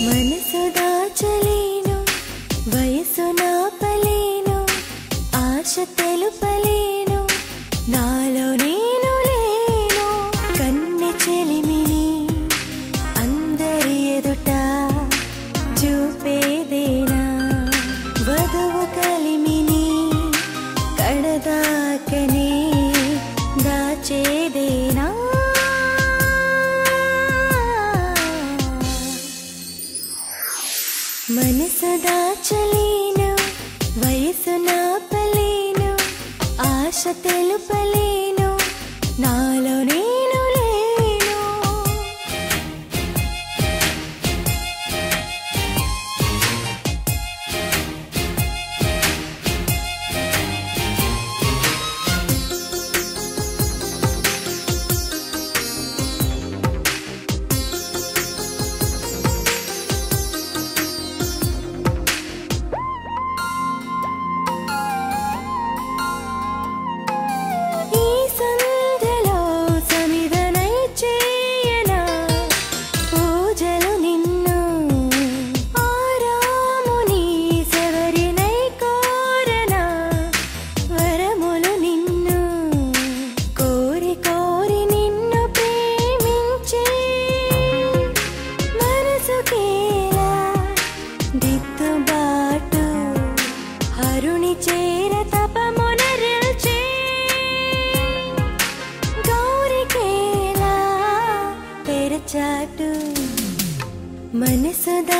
मन తెలుపలేను నాలోని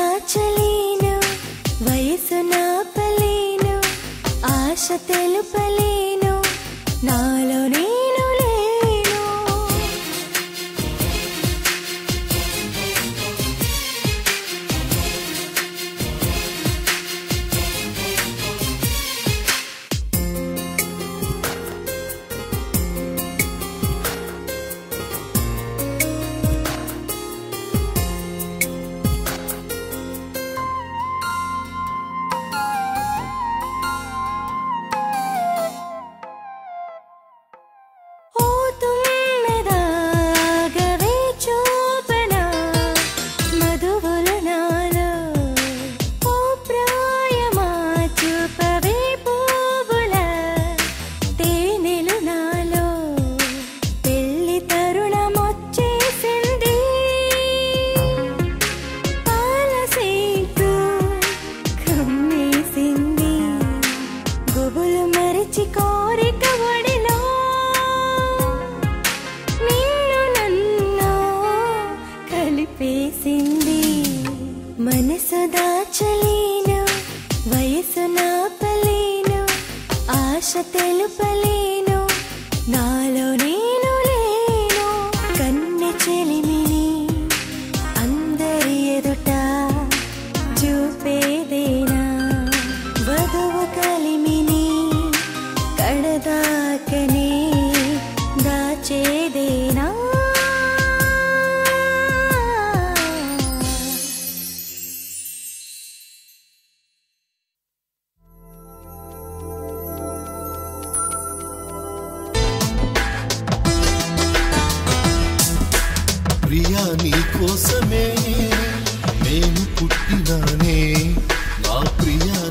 దాచలేను వయసు నాపలేను ఆశ తెలుపలేను నాలో మార్చలేను వయసు నాపలేను ఆశ తెలుపలేను ప్రియా నీ కోసమే నేను పుట్టినానే. నా ప్రియా